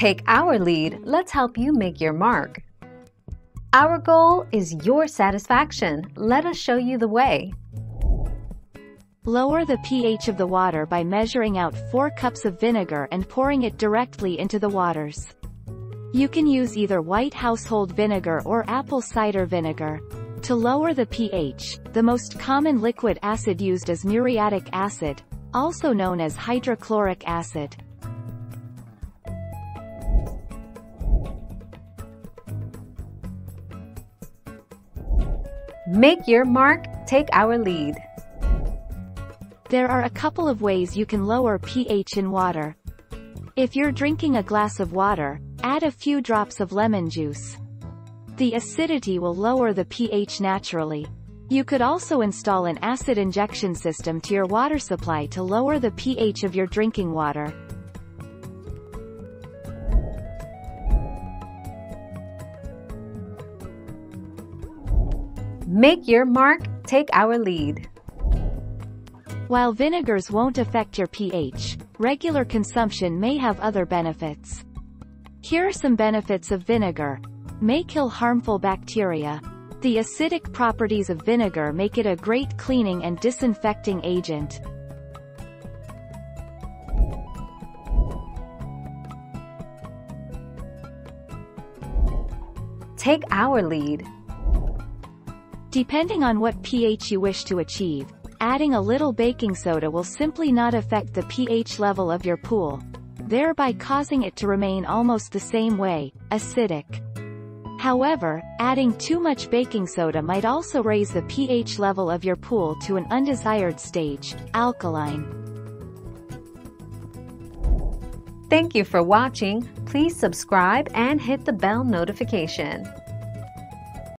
Take our lead, let's help you make your mark. Our goal is your satisfaction. Let us show you the way. Lower the pH of the water by measuring out 4 cups of vinegar and pouring it directly into the waters. You can use either white household vinegar or apple cider vinegar. To lower the pH, the most common liquid acid used is muriatic acid, also known as hydrochloric acid. Make your mark, take our lead. There are a couple of ways you can lower pH in water. If you're drinking a glass of water, add a few drops of lemon juice. The acidity will lower the pH naturally. You could also install an acid injection system to your water supply to lower the pH of your drinking water. Make your mark, take our lead. While vinegars won't affect your pH, regular consumption may have other benefits. Here are some benefits of vinegar may kill harmful bacteria. The acidic properties of vinegar make it a great cleaning and disinfecting agent. Take our lead. Depending on what pH you wish to achieve, adding a little baking soda will simply not affect the pH level of your pool, thereby causing it to remain almost the same way, acidic. However, adding too much baking soda might also raise the pH level of your pool to an undesired stage, alkaline. Thank you for watching. Please subscribe and hit the bell notification.